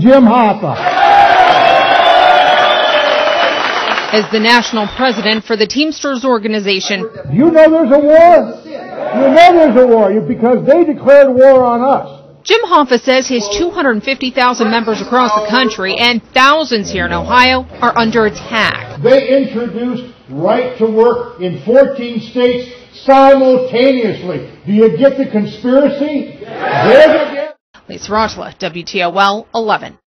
Jim Hoffa. As the national president for the Teamsters organization, You know there's a war? You know there's a war because they declared war on us. Jim Hoffa says his 250,000 members across the country and thousands here in Ohio are under attack. They introduced right to work in 14 states simultaneously. Do you get the conspiracy? There get Lisa WTOL 11.